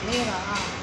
没有了啊。